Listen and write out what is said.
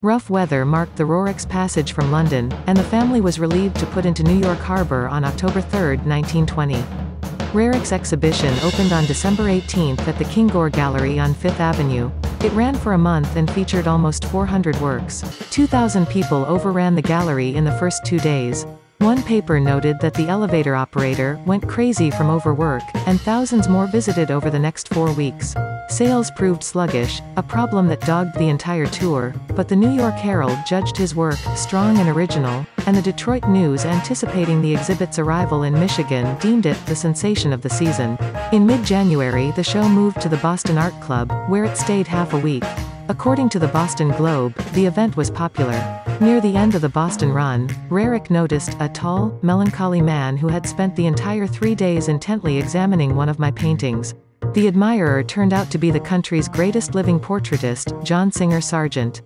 Rough weather marked the Roerich's passage from London, and the family was relieved to put into New York Harbor on October 3, 1920. Roerich's exhibition opened on December 18 at the Kingore Gallery on Fifth Avenue. It ran for a month and featured almost 400 works. 2,000 people overran the gallery in the first two days. One paper noted that the elevator operator went crazy from overwork, and thousands more visited over the next four weeks. Sales proved sluggish, a problem that dogged the entire tour, but the New York Herald judged his work strong and original, and the Detroit News anticipating the exhibit's arrival in Michigan deemed it the sensation of the season. In mid-January the show moved to the Boston Art Club, where it stayed half a week. According to the Boston Globe, the event was popular. Near the end of the Boston run, Roerich noticed a tall, melancholy man who had spent the entire three days intently examining one of my paintings. The admirer turned out to be the country's greatest living portraitist, John Singer Sargent.